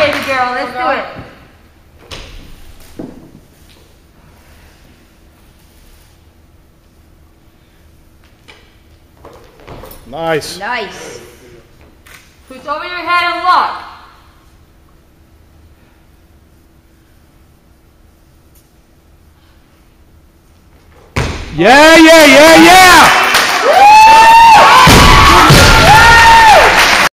baby girl. Let's do it. Nice. Nice. Put over your head and lock. Yeah, yeah, yeah, yeah.